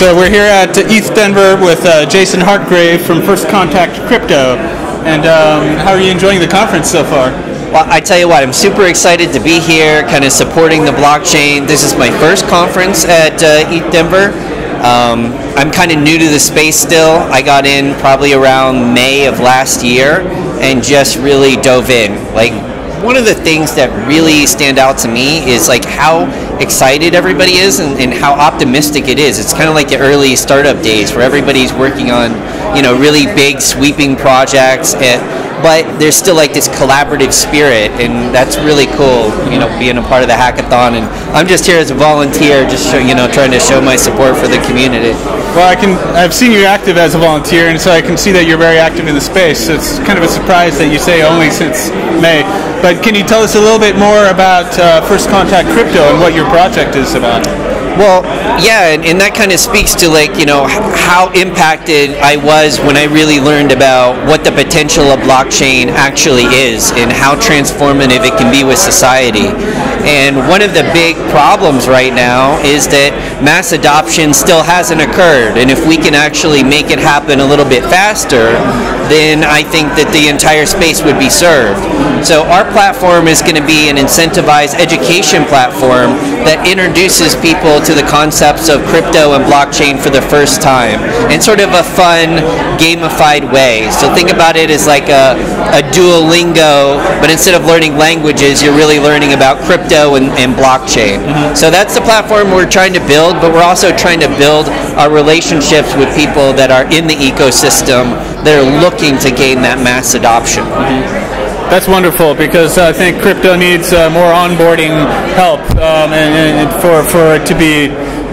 So we're here at ETH Denver with uh, Jason Hartgrave from First Contact Crypto. And um, how are you enjoying the conference so far? Well, I tell you what, I'm super excited to be here, kind of supporting the blockchain. This is my first conference at uh, ETH Denver. Um, I'm kind of new to the space still. I got in probably around May of last year and just really dove in. Like one of the things that really stand out to me is like how excited everybody is and, and how optimistic it is. It's kind of like the early startup days where everybody's working on, you know, really big sweeping projects. And, but there's still like this collaborative spirit, and that's really cool. You know, being a part of the hackathon, and I'm just here as a volunteer, just show, you know, trying to show my support for the community. Well, I can. I've seen you active as a volunteer, and so I can see that you're very active in the space. So it's kind of a surprise that you say only since May. But can you tell us a little bit more about uh, First Contact Crypto and what your project is about? Well, yeah, and, and that kind of speaks to like you know how impacted I was when I really learned about what the potential of blockchain actually is and how transformative it can be with society. And one of the big problems right now is that mass adoption still hasn't occurred. And if we can actually make it happen a little bit faster, then I think that the entire space would be served. So our platform is going to be an incentivized education platform that introduces people to the concepts of crypto and blockchain for the first time in sort of a fun, gamified way. So think about it as like a, a Duolingo, but instead of learning languages, you're really learning about crypto and, and blockchain. Mm-hmm. So that's the platform we're trying to build, but we're also trying to build our relationships with people that are in the ecosystem that are looking to gain that mass adoption. Mm-hmm. That's wonderful because I think crypto needs uh, more onboarding help um, and, and, for, for it to be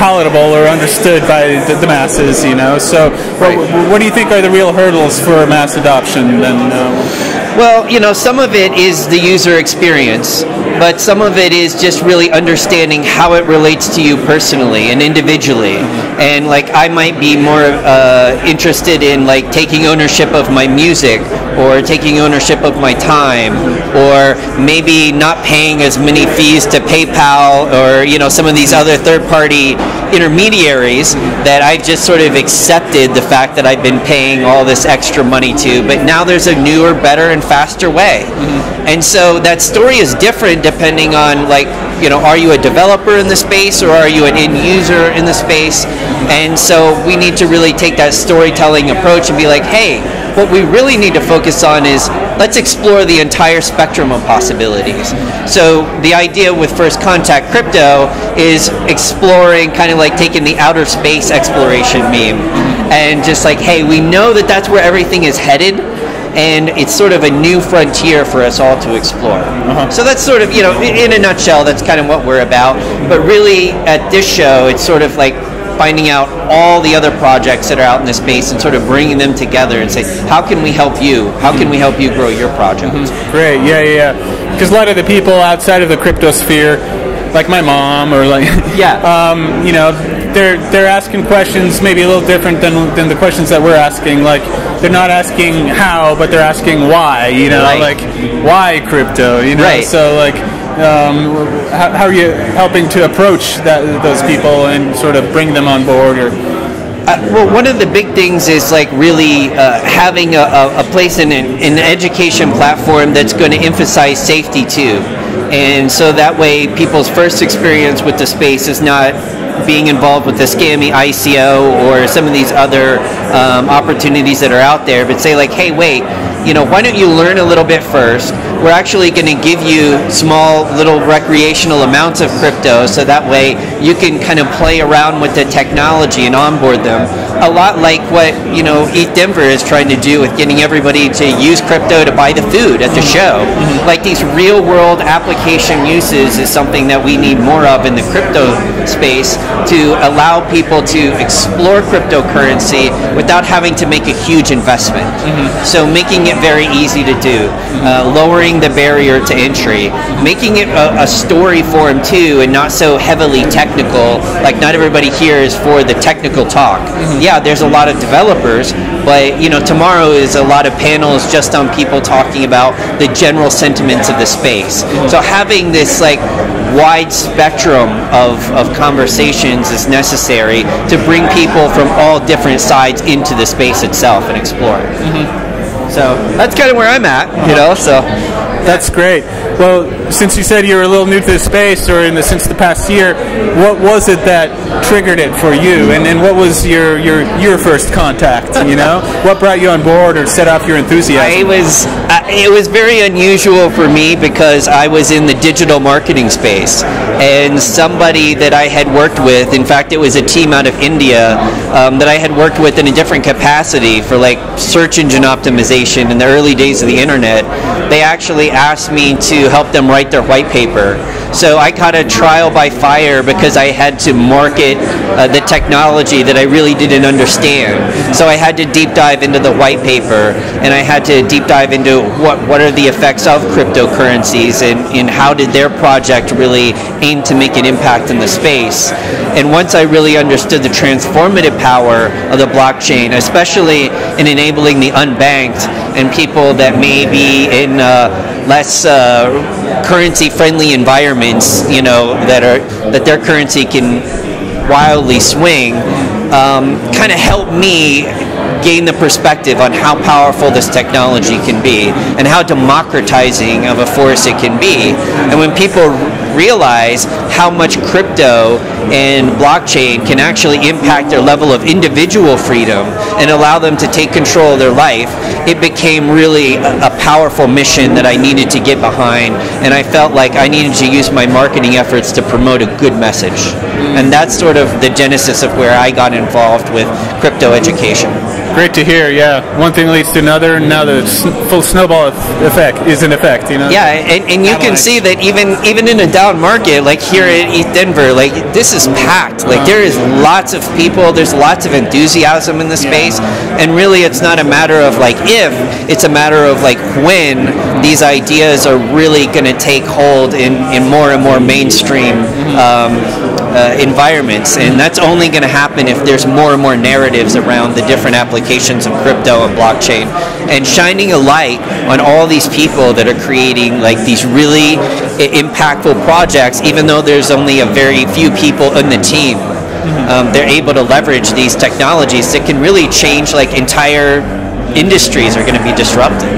palatable or understood by the, the masses, you know. So, right. what, what, do you think are the real hurdles for mass adoption? Then, uh, well, you know, some of it is the user experience, but some of it is just really understanding how it relates to you personally and individually. And like, I might be more uh, interested in like taking ownership of my music or taking ownership of my time or maybe not paying as many fees to PayPal or you know some of these other third-party intermediaries that I've just sort of accepted the fact that I've been paying all this extra money to but now there's a newer better and faster way mm-hmm. and so that story is different depending on like you know are you a developer in the space or are you an end user in the space and so we need to really take that storytelling approach and be like hey what we really need to focus on is let's explore the entire spectrum of possibilities. So the idea with First Contact Crypto is exploring kind of like taking the outer space exploration meme and just like, hey, we know that that's where everything is headed and it's sort of a new frontier for us all to explore. Uh-huh. So that's sort of, you know, in a nutshell, that's kind of what we're about. But really, at this show, it's sort of like finding out all the other projects that are out in the space and sort of bringing them together and say, how can we help you? How can we help you grow your project? Mm-hmm. Great, yeah, yeah. Because a lot of the people outside of the crypto sphere, like my mom or like, yeah, um, you know, they're they're asking questions maybe a little different than than the questions that we're asking. Like they're not asking how, but they're asking why. You know, right. like why crypto? You know, right. so like um, how, how, are you helping to approach that, those people and sort of bring them on board or uh, well, one of the big things is like really uh, having a, a, place in an, an education platform that's going to emphasize safety too. And so that way, people's first experience with the space is not being involved with the scammy ICO or some of these other um, opportunities that are out there, but say like, hey, wait, you know, why don't you learn a little bit first? We're actually going to give you small little recreational amounts of crypto so that way you can kind of play around with the technology and onboard them. A lot like what, you know, ETH Denver is trying to do with getting everybody to use crypto to buy the food at the show. Mm-hmm. Like these real world application uses is something that we need more of in the crypto space to allow people to explore cryptocurrency without having to make a huge investment. Mm-hmm. So making it very easy to do, uh, lowering the barrier to entry, making it a, a story form too, and not so heavily technical. Like not everybody here is for the technical talk. Mm-hmm. Yeah, there's a lot of developers, but you know, tomorrow is a lot of panels just on people talking about the general sentiments of the space. So having this like wide spectrum of, of conversations is necessary to bring people from all different sides into the space itself and explore. Mm-hmm. So that's kind of where I'm at, you know. So that's great. Well, since you said you were a little new to the space, or in the since the past year, what was it that triggered it for you, and, and what was your, your your first contact? You know, what brought you on board or set off your enthusiasm? It was uh, it was very unusual for me because I was in the digital marketing space, and somebody that I had worked with, in fact, it was a team out of India um, that I had worked with in a different capacity for like search engine optimization in the early days of the internet. They actually asked me to help them write their white paper. So I caught a trial by fire because I had to market uh, the technology that I really didn't understand. So I had to deep dive into the white paper and I had to deep dive into what, what are the effects of cryptocurrencies and, and how did their project really aim to make an impact in the space. And once I really understood the transformative power of the blockchain, especially in enabling the unbanked and people that may be in uh, less uh, currency friendly environments, you know, that are that their currency can wildly swing, um, kind of help me gain the perspective on how powerful this technology can be and how democratizing of a force it can be. And when people realize how much crypto and blockchain can actually impact their level of individual freedom and allow them to take control of their life, it became really a, a powerful mission that I needed to get behind. And I felt like I needed to use my marketing efforts to promote a good message. And that's sort of the genesis of where I got involved with crypto education. Great to hear. Yeah, one thing leads to another, and now the full snowball effect is in effect. You know. Yeah, and, and you can see that even even in a down market, like here in ETH Denver, like this is packed. Like there is lots of people. There's lots of enthusiasm in the space, and really, it's not a matter of like if. It's a matter of like when these ideas are really going to take hold in in more and more mainstream. Um, uh, environments, and that's only going to happen if there's more and more narratives around the different applications of crypto and blockchain, and shining a light on all these people that are creating like these really impactful projects, even though there's only a very few people in the team. Um, they're able to leverage these technologies that can really change like entire industries are going to be disrupted.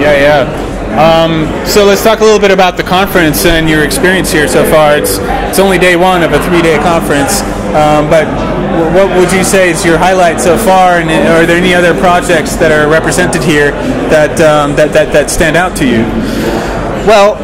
Yeah, yeah. Um, so let's talk a little bit about the conference and your experience here so far. It's it's only day one of a three-day conference, um, but what would you say is your highlight so far? And are there any other projects that are represented here that um, that, that that stand out to you? Well,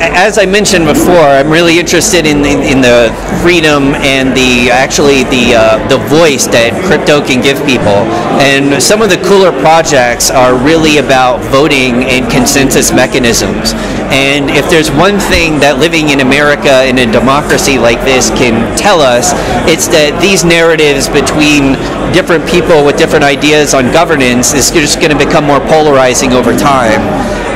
as I mentioned before, I'm really interested in, in, in the freedom and the actually the uh, the voice that crypto can give people. And some of the cooler projects are really about voting and consensus mechanisms. And if there's one thing that living in America in a democracy like this can tell us, it's that these narratives between different people with different ideas on governance is just going to become more polarizing over time.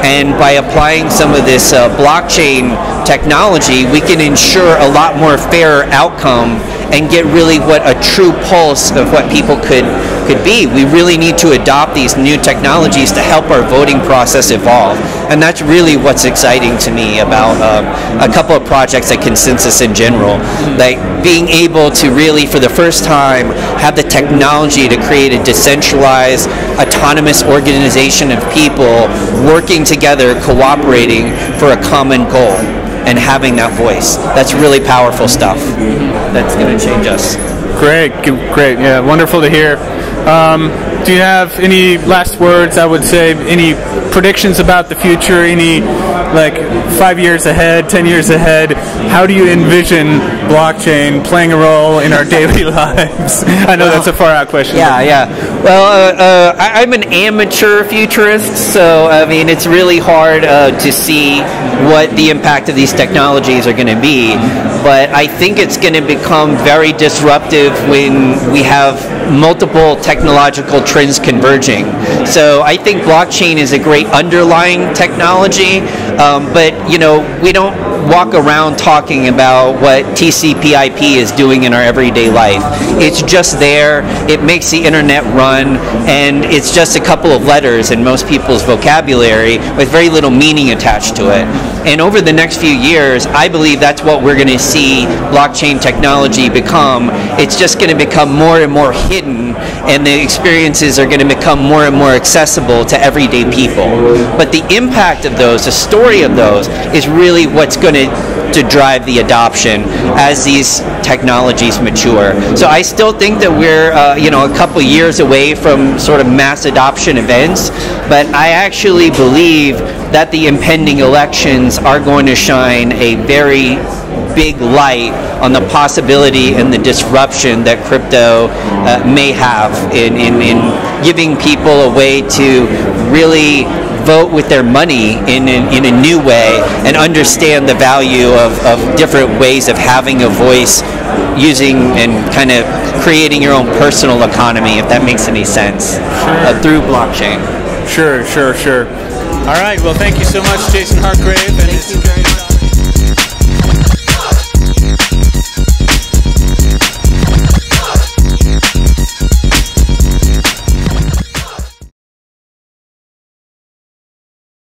And by applying some of this uh, blockchain technology, we can ensure a lot more fair outcome and get really what a true pulse of what people could could be. We really need to adopt these new technologies to help our voting process evolve, and that's really what's exciting to me about um, a couple of projects at Consensus in general. Like being able to really, for the first time, have the technology to create a decentralized, autonomous organization of people working together, cooperating for a common goal and having that voice. That's really powerful stuff. That's going to change us. Great, great. Yeah, wonderful to hear. Um, do you have any last words? I would say any predictions about the future? Any like five years ahead, ten years ahead? How do you envision blockchain playing a role in our daily lives? I know well, that's a far out question. Yeah, yeah. Well, uh, uh, I, am an amateur futurist, so I mean it's really hard uh, to see what the impact of these technologies are going to be. But I think it's going to become very disruptive when we have multiple technological trends converging. So I think blockchain is a great underlying technology, um, but you know we don't walk around talking about what TCP/IP is doing in our everyday life. It's just there. It makes the internet run, and it's just a couple of letters in most people's vocabulary with very little meaning attached to it. And over the next few years, I believe that's what we're going to see blockchain technology become. It's just going to become more and more hidden, and the experiences are going to become more and more accessible to everyday people. But the impact of those, the story of those, is really what's going to drive the adoption as these technologies mature. So I still think that we're uh, you know a couple years away from sort of mass adoption events, but I actually believe that the impending elections are going to shine a very big light on the possibility and the disruption that crypto uh, may have in, in, in giving people a way to really vote with their money in, in, in, a new way and understand the value of, of different ways of having a voice using and kind of creating your own personal economy, if that makes any sense, uh, through blockchain. Sure, sure, sure. All right. Well, thank you so much, Jason Hartgrave.